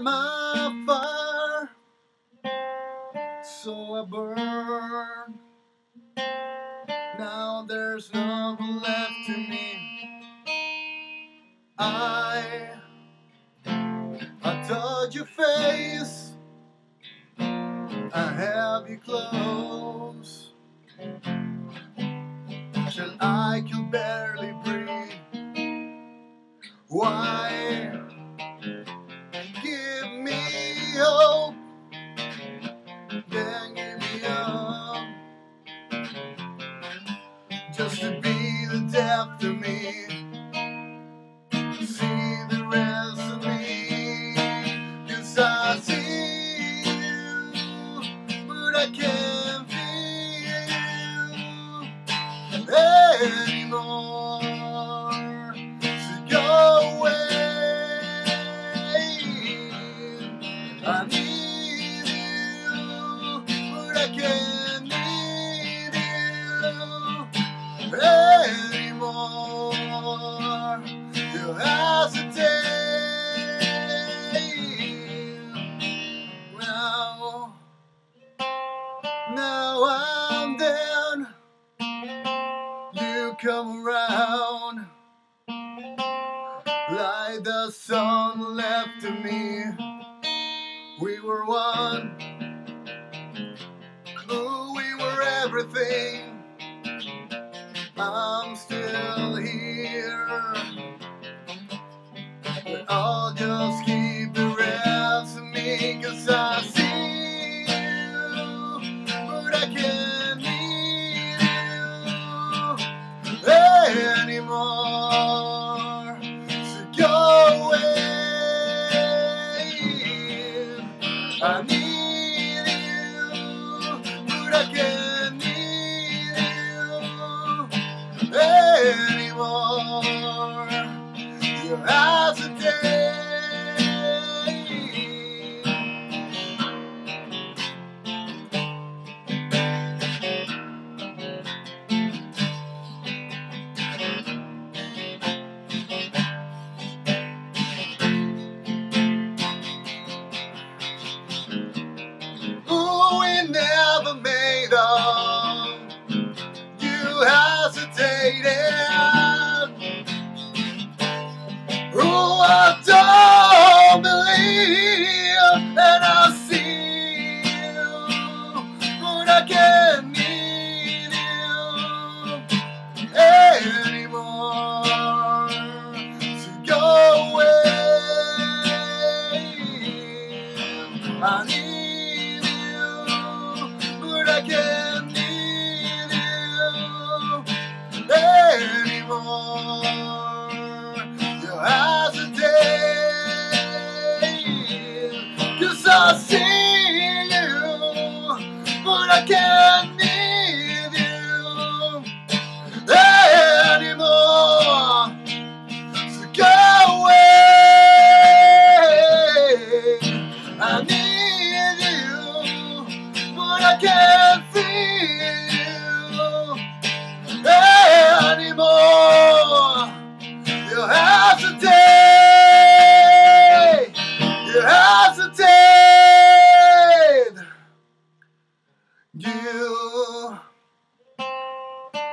my fire, so I burn. Now there's nothing left to me. I, I touch your face, I have you close. Till I can barely breathe. Why? Just to be the death to me. See the rest of I see you, but I can't feel anymore. So go away. I need come around like the sun left to me. We were one. Ooh, we were everything. I'm still I need you, but I can't need you anymore. You hesitate. Ooh, never made up. You hesitated. Ooh, I don't believe that I see you, but I can't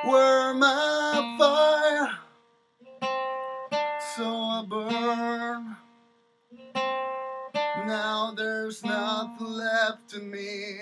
were my fire, so I burn. Now there's nothing left to me.